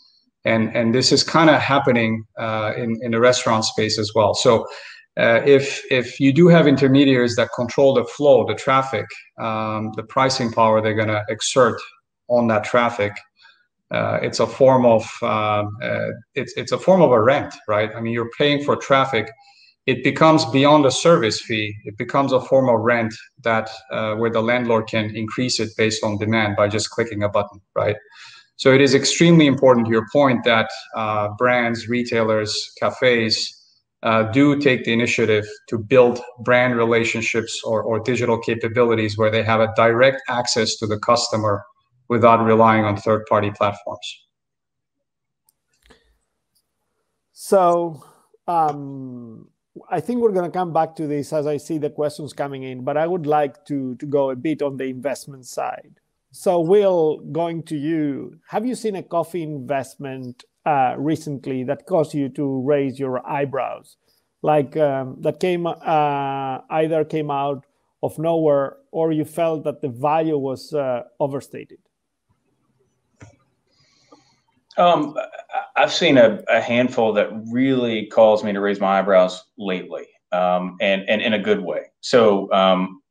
and and this is kind of happening uh, in in the restaurant space as well. So. Uh, if if you do have intermediaries that control the flow, the traffic, um, the pricing power they're going to exert on that traffic, uh, it's a form of um, uh, it's it's a form of a rent, right? I mean, you're paying for traffic. It becomes beyond a service fee. It becomes a form of rent that uh, where the landlord can increase it based on demand by just clicking a button, right? So it is extremely important to your point that uh, brands, retailers, cafes uh, do take the initiative to build brand relationships or, or digital capabilities where they have a direct access to the customer without relying on third party platforms. So um, I think we're going to come back to this as I see the questions coming in, but I would like to, to go a bit on the investment side. So, Will, going to you, have you seen a coffee investment uh, recently that caused you to raise your eyebrows? Like um, that came uh, either came out of nowhere or you felt that the value was uh, overstated? Um, I've seen a, a, handful that really calls me to raise my eyebrows lately, um, and and in a good way. So, um,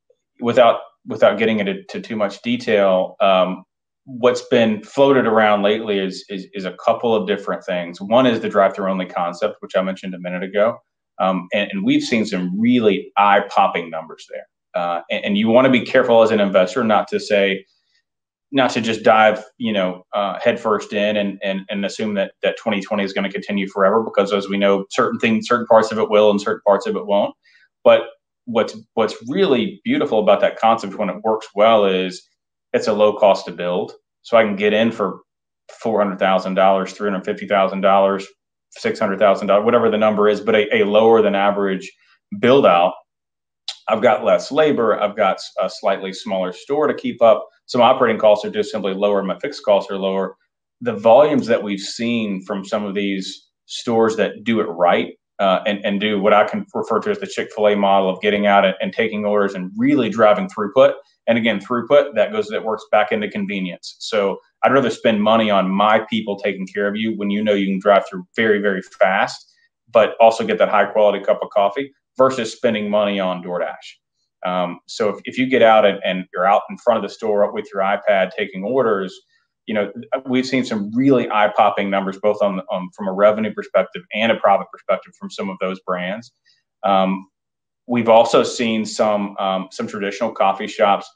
without without getting into to too much detail, um, what's been floated around lately is, is, is a couple of different things. One is the drive-through only concept, which I mentioned a minute ago, um, and, and, we've seen some really eye-popping numbers there. Uh, and, and, you want to be careful as an investor not to say, not to just dive, you know, uh, headfirst in and, and and assume that that 2020 is going to continue forever, because as we know, certain things, certain parts of it will, and certain parts of it won't. But what's what's really beautiful about that concept when it works well is it's a low cost to build. So I can get in for four hundred thousand dollars, three hundred fifty thousand dollars, six hundred thousand dollars, whatever the number is, but a, a lower than average build out. I've got less labor. I've got a slightly smaller store to keep up. Some operating costs are just simply lower. My fixed costs are lower. The volumes that we've seen from some of these stores that do it right uh, and, and do what I can refer to as the Chick fil A model of getting out and, and, taking orders and really driving throughput. And again, throughput that goes, that works back into convenience. So I'd rather spend money on my people taking care of you when you know you can drive through very, very fast, but also get that high quality cup of coffee versus spending money on DoorDash. Um, so if, if you get out and, and you're out in front of the store with your iPad taking orders, you know, we've seen some really eye-popping numbers, both on, on from a revenue perspective and a profit perspective from some of those brands. Um, we've also seen some um, some traditional coffee shops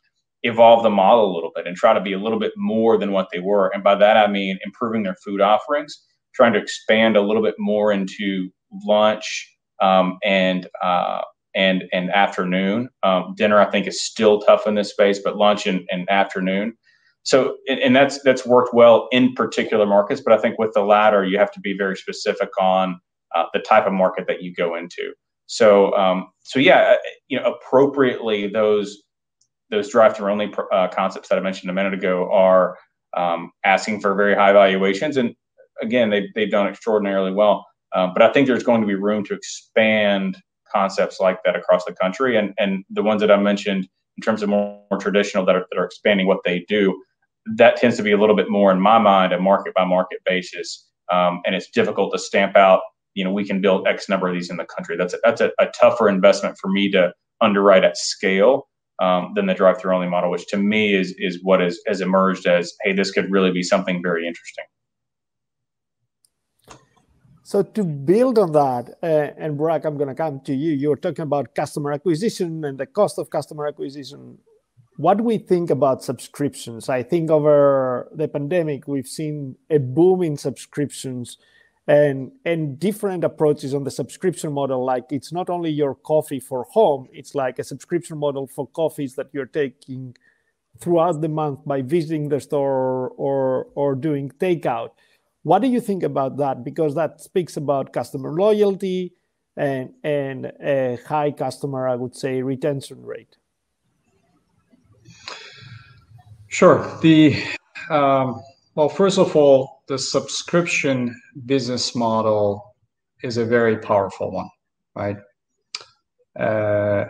evolve the model a little bit and try to be a little bit more than what they were. And by that I mean improving their food offerings, trying to expand a little bit more into lunch um, and uh, and and afternoon. Um, dinner I think is still tough in this space, but lunch and, and afternoon. So and that's that's worked well in particular markets but i think with the latter you have to be very specific on uh, the type of market that you go into. So um, so yeah uh, you know appropriately those those drive-through only uh, concepts that i mentioned a minute ago are um, asking for very high valuations. And again they, they've done extraordinarily well. Um, but i think there's going to be room to expand concepts like that across the country. And and the ones that i mentioned in terms of more, more traditional that are, that are expanding what they do that tends to be a little bit more in my mind a market by market basis. Um, and it's difficult to stamp out you know we can build x number of these in the country. That's a, that's a, a tougher investment for me to underwrite at scale um, than the drive through only model which to me is is what is, has emerged as hey this could really be something very interesting so to build on that, uh, and Burak, I'm going to come to you. You were talking about customer acquisition and the cost of customer acquisition what do we think about subscriptions? I think over the pandemic, we've seen a boom in subscriptions and and different approaches on the subscription model like it's not only your coffee for home it's like a subscription model for coffees that you're taking throughout the month by visiting the store or or doing takeout what do you think about that? Because that speaks about customer loyalty and and a high customer i would say retention rate. Sure. The um, well first of all the subscription business model is a very powerful one, right? Uh,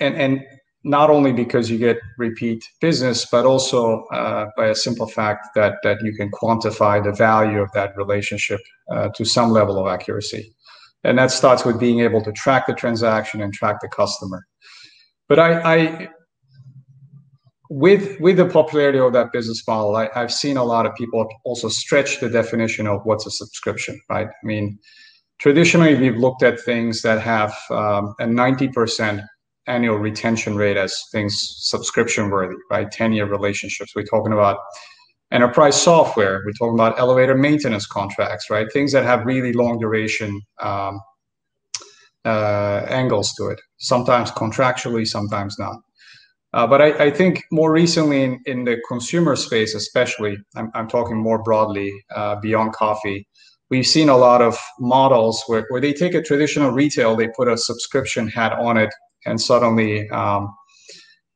and and not only because you get repeat business, but also uh, by a simple fact that that you can quantify the value of that relationship uh, to some level of accuracy, and that starts with being able to track the transaction and track the customer. But I, I with with the popularity of that business model, I, have seen a lot of people also stretch the definition of what's a subscription, right? I mean, traditionally we've looked at things that have um, a 90% annual retention rate as things subscription worthy, right? 10 year relationships. We're talking about enterprise software. We're talking about elevator maintenance contracts, right? Things that have really long duration um, uh, angles to it. Sometimes contractually, sometimes not. Uh, but I, I, think more recently in, in the consumer space, especially, I'm, I'm talking more broadly uh, beyond coffee, we've seen a lot of models where, where they take a traditional retail, they put a subscription hat on it, and suddenly um,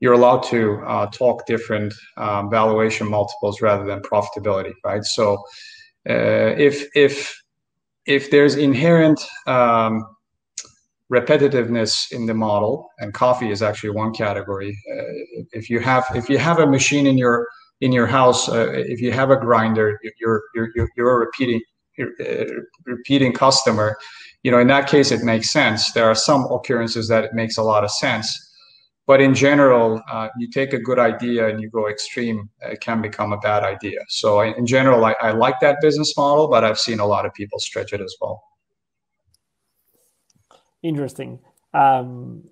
you're allowed to uh, talk different um, valuation multiples rather than profitability, right? So uh, if if if there's inherent um, repetitiveness in the model and coffee is actually one category uh, if you have if you have a machine in your in your house uh, if you have a grinder you're you're you're, you're a repeating uh, repeating customer you know in that case it makes sense. There are some occurrences that it makes a lot of sense. But in general uh, you take a good idea and you go extreme it can become a bad idea. So in general I, I like that business model but i've seen a lot of people stretch it as well. Interesting. Um,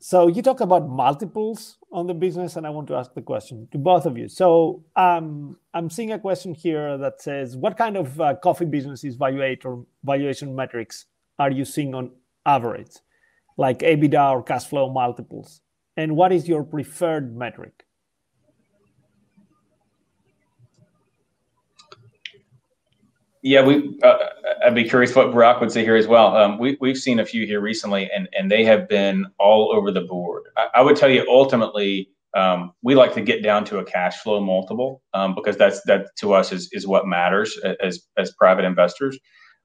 so you talk about multiples on the business, and I want to ask the question to both of you. So um, I'm seeing a question here that says, "What kind of uh, coffee businesses valuate or valuation metrics are you seeing on average, like EBITDA or cash flow multiples? And what is your preferred metric?" Yeah, we. Uh, I'd be curious what Burak would say here as well. Um, we, we've seen a few here recently, and and they have been all over the board. I, I would tell you, ultimately, um, we like to get down to a cash flow multiple um, because that's that to us is is what matters as as private investors.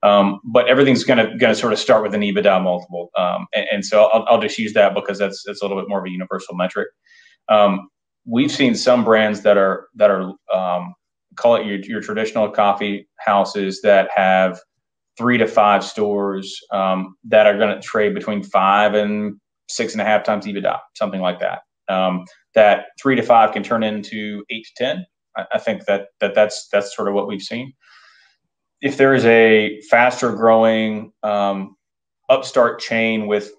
Um, but everything's gonna gonna sort of start with an EBITDA multiple, um, and, and, so I'll, I'll just use that because that's that's a little bit more of a universal metric. Um, we've seen some brands that are that are call it your, your traditional coffee houses that have three to five stores um, that are going to trade between five and six and a half times EBITDA, something like that. Um, that three to five can turn into eight to ten. I, I, think that that that's that's sort of what we've seen. If there is a faster growing um, upstart chain with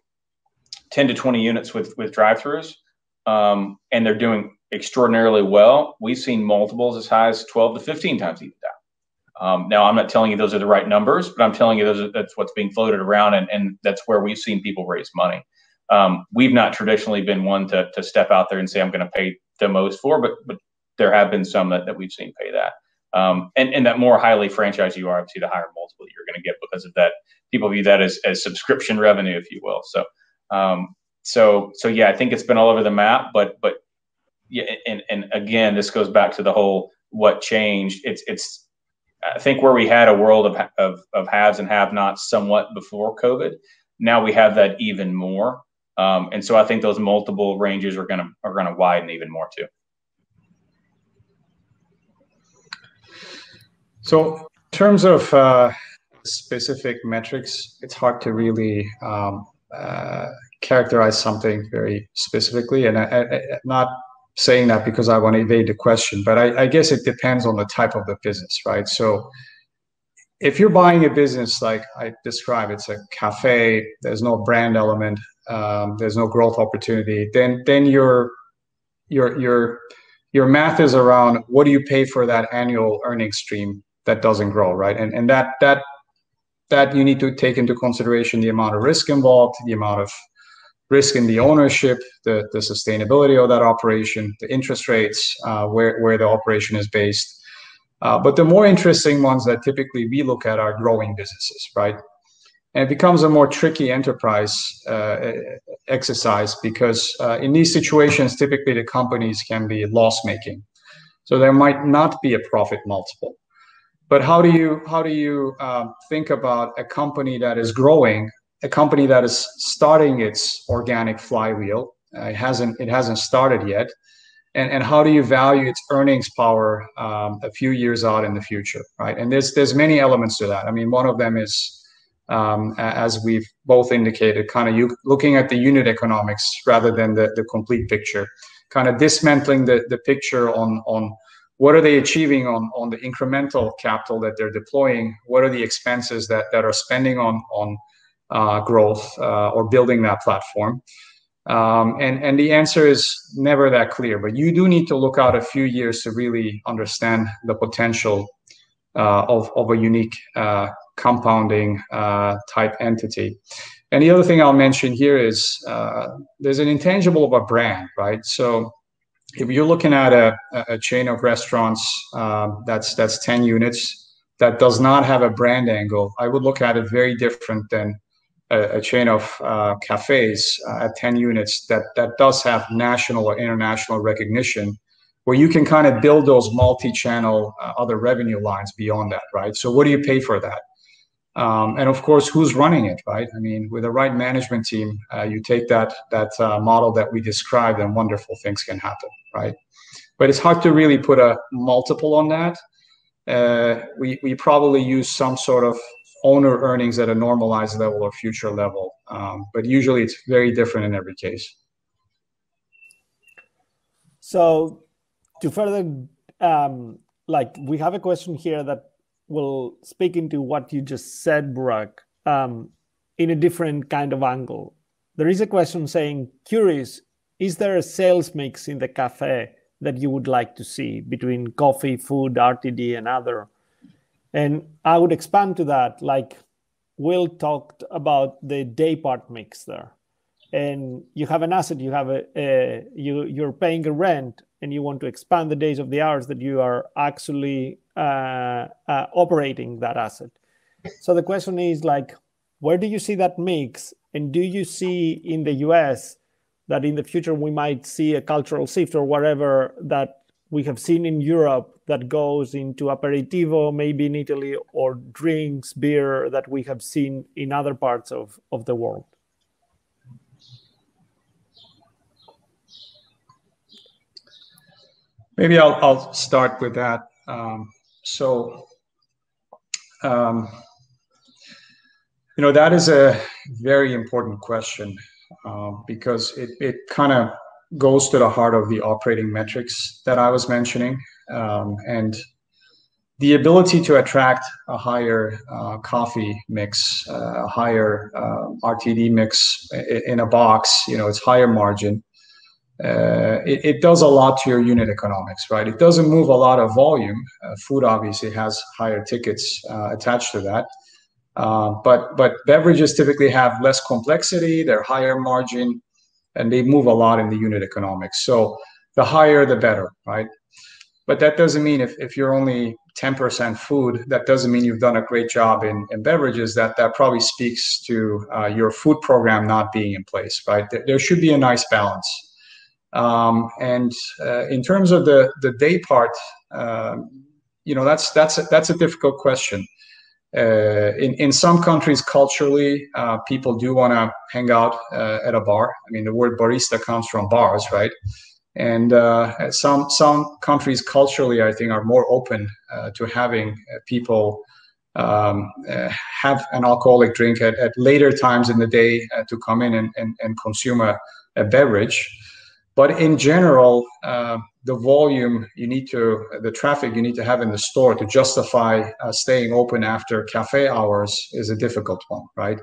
ten to twenty units with with drive-throughs, um, and they're doing extraordinarily well, we've seen multiples as high as 12 to 15 times EBITDA. Um, now, I'm not telling you those are the right numbers, but I'm telling you those are, that's what's being floated around, and, and that's where we've seen people raise money. Um, we've not traditionally been one to, to step out there and say, I'm going to pay the most for, but, but there have been some that, that we've seen pay that. Um, and, and that more highly franchised you are, obviously, the higher multiple you're going to get because of that. People view that as, as subscription revenue, if you will. So, um, so, so yeah, I think it's been all over the map, but, but yeah, and and again, this goes back to the whole what changed. It's it's I think where we had a world of of, of haves and have-nots somewhat before COVID. Now we have that even more, um, and so I think those multiple ranges are gonna are gonna widen even more too. So, in terms of uh, specific metrics, it's hard to really um, uh, characterize something very specifically, and I, I, not saying that because I want to evade the question, but I, I, guess it depends on the type of the business, right? So if you're buying a business like I describe, it's a cafe, there's no brand element, um, there's no growth opportunity, then then you're your your your math is around what do you pay for that annual earning stream that doesn't grow, right? And and that that that you need to take into consideration the amount of risk involved, the amount of risk in the ownership, the, the sustainability of that operation, the interest rates, uh, where, where the operation is based. Uh, but the more interesting ones that typically we look at are growing businesses, right? And it becomes a more tricky enterprise uh, exercise because uh, in these situations, typically the companies can be loss making. So there might not be a profit multiple. But how do you how do you um, think about a company that is growing a company that is starting its organic flywheel. Uh, it hasn't it hasn't started yet, and and how do you value its earnings power um, a few years out in the future, right? And there's there's many elements to that. I mean, one of them is um, as we've both indicated, kind of you looking at the unit economics rather than the the complete picture, kind of dismantling the the picture on on what are they achieving on on the incremental capital that they're deploying what are the expenses that that are spending on on uh, growth uh, or building that platform? Um, and, and the answer is never that clear, but you do need to look out a few years to really understand the potential uh, of, of a unique uh, compounding uh, type entity. And the other thing I'll mention here is uh, there's an intangible of a brand, right? So if you're looking at a, a chain of restaurants um, that's that's 10 units that does not have a brand angle, I would look at it very different than a, a chain of uh, cafes uh, at 10 units that that does have national or international recognition where you can kind of build those multi-channel uh, other revenue lines beyond that right? So what do you pay for that? Um, and of course who's running it right? I mean with the right management team uh, you take that that uh, model that we described and wonderful things can happen right? But it's hard to really put a multiple on that. Uh, we, we probably use some sort of owner earnings at a normalized level or future level. Um, but usually it's very different in every case. So to further, um, like we have a question here that will speak into what you just said, Burak, um, in a different kind of angle. There is a question saying, curious, is there a sales mix in the cafe that you would like to see between coffee, food, RTD, and other? And I would expand to that, like Will talked about the day part mix there. And you have an asset, you have a, a you you're paying a rent, and you want to expand the days of the hours that you are actually uh, uh, operating that asset. So the question is like, where do you see that mix? And do you see in the US that in the future we might see a cultural shift or whatever that we have seen in Europe that goes into aperitivo, maybe in Italy, or drinks, beer that we have seen in other parts of, of the world? Maybe I'll, I'll start with that. Um, so, um, you know, that is a very important question uh, because it, it kind of goes to the heart of the operating metrics that I was mentioning. Um, and the ability to attract a higher uh, coffee mix, uh, a higher uh, RTD mix in a box, you know, it's higher margin. Uh, it, it, does a lot to your unit economics, right? It doesn't move a lot of volume. Uh, food obviously has higher tickets uh, attached to that. but but beverages typically have less complexity. They're higher margin and they move a lot in the unit economics. So the higher, the better, right? But that doesn't mean if, if you're only 10% food, that doesn't mean you've done a great job in, in beverages. That that probably speaks to uh, your food program not being in place, right? There, there should be a nice balance. Um, and uh, in terms of the the day part, uh, you know, that's that's a, that's a difficult question. Uh, in in some countries culturally uh, people do want to hang out uh, at a bar i mean the word barista comes from bars right and uh, some some countries culturally i think are more open uh, to having uh, people um, have an alcoholic drink at, at later times in the day to come in and, and, and consume a, a beverage but in general the volume you need to, the traffic you need to have in the store to justify uh, staying open after cafe hours is a difficult one, right?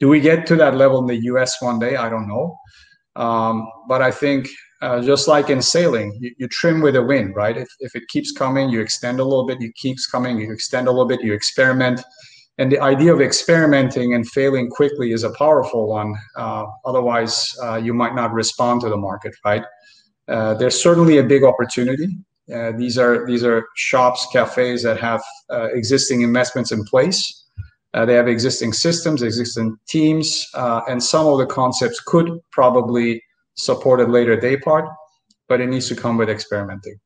Do we get to that level in the US one day? I don't know. Um, but I think uh, just like in sailing, you, you, trim with the wind, right? If, if it keeps coming, you extend a little bit, you keeps coming, you extend a little bit, you experiment. And the idea of experimenting and failing quickly is a powerful one. Uh, otherwise, uh, you might not respond to the market, right? Uh, there's certainly a big opportunity. Uh, these are these are shops, cafes that have uh, existing investments in place. they have existing systems, existing teams, and some of the concepts could probably support a later day part, but it needs to come with experimenting.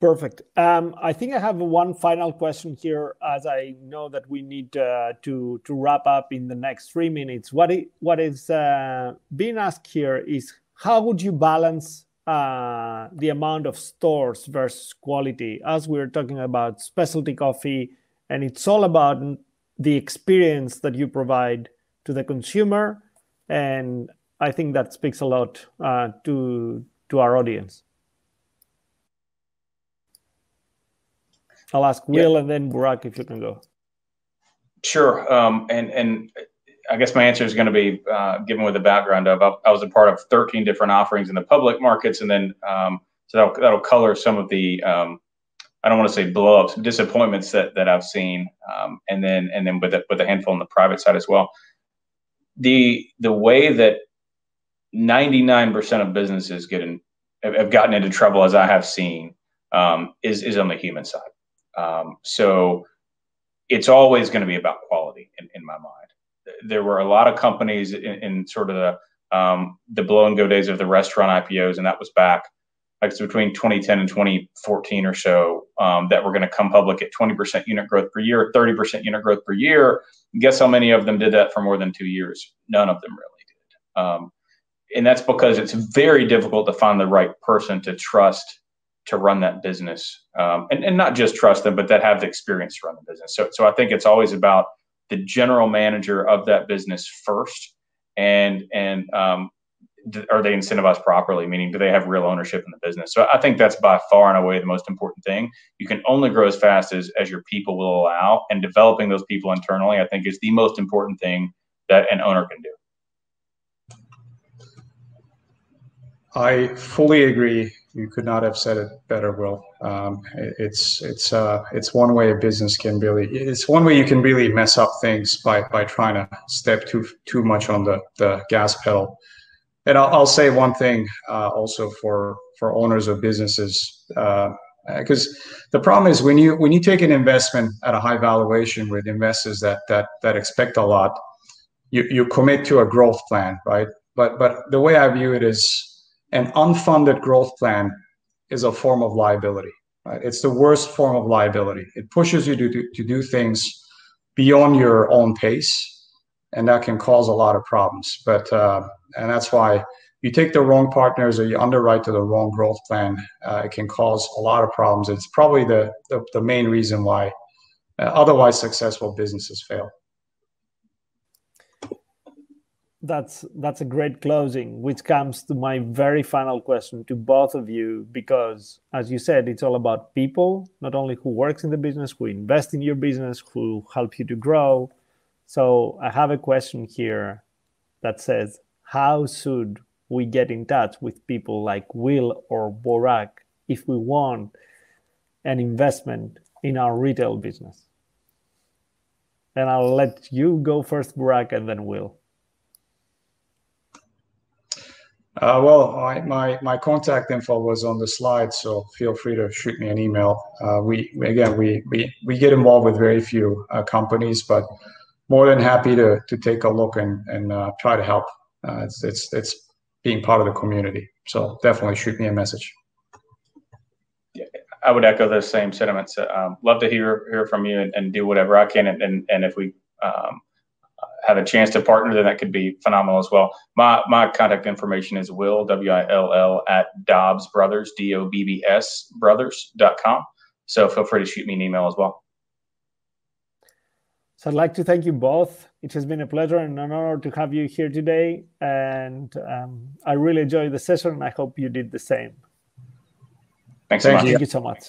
Perfect. Um, I think I have one final question here, as I know that we need uh, to to wrap up in the next three minutes. What is, what is uh, being asked here is how would you balance uh, the amount of stores versus quality? As we are talking about specialty coffee, and it's all about the experience that you provide to the consumer, and I think that speaks a lot uh, to to our audience. I'll ask Will yeah. and then Burak if you can go. Sure. Um, and and I guess my answer is going to be uh, given with the background of I was a part of 13 different offerings in the public markets, and then um, so that'll, that'll, color some of the um, I don't want to say blowups, disappointments that that I've seen, um, and then and then with a, with a handful on the private side as well. The the way that 99% of businesses get in have gotten into trouble, as I have seen, um, is is on the human side. Um, so it's always going to be about quality in, in, my mind. There were a lot of companies in, in sort of the um, the blow and go days of the restaurant IPOs, and that was back like between 2010 and 2014 or so um, that were going to come public at 20% unit growth per year, 30% unit growth per year. Guess how many of them did that for more than two years? None of them really did. Um, and that's because it's very difficult to find the right person to trust to run that business um, and, and not just trust them but that have the experience to run the business so, so i think it's always about the general manager of that business first and and um, are they incentivized properly? Meaning do they have real ownership in the business? So i think that's by far and away the most important thing. You can only grow as fast as, as your people will allow and developing those people internally i think is the most important thing that an owner can do. I fully agree. You could not have said it better, Will. Um, it's it's uh, it's one way a business can really it's one way you can really mess up things by by trying to step too too much on the the gas pedal. And I'll, I'll say one thing uh, also for for owners of businesses because uh, the problem is when you when you take an investment at a high valuation with investors that that that expect a lot, you you commit to a growth plan, right? But but the way I view it is an unfunded growth plan is a form of liability. Right? It's the worst form of liability. It pushes you to to do things beyond your own pace, and that can cause a lot of problems. But uh, and that's why you take the wrong partners or you underwrite to the wrong growth plan, uh, it can cause a lot of problems. It's probably the the, the main reason why uh, otherwise successful businesses fail that's that's a great closing which comes to my very final question to both of you because as you said it's all about people not only who works in the business who invest in your business who help you to grow so i have a question here that says how should we get in touch with people like will or burak if we want an investment in our retail business and i'll let you go first burak and then will Uh, well, my, my, my contact info was on the slide, so feel free to shoot me an email. Uh, we again we, we we get involved with very few uh, companies, but more than happy to to take a look and and uh, try to help. Uh, it's it's it's being part of the community. So definitely shoot me a message. Yeah, I would echo those same sentiments. Um, love to hear hear from you and, and, do whatever I can, and and, and if we um, have a chance to partner, then that could be phenomenal as well. My my contact information is Will W I L L at Dobbs Brothers D O B B S Brothers.com. So feel free to shoot me an email as well. So I'd like to thank you both. It has been a pleasure and an honor to have you here today, and um, I really enjoyed the session. and I hope you did the same. Thanks so thank much. You. Thank you so much.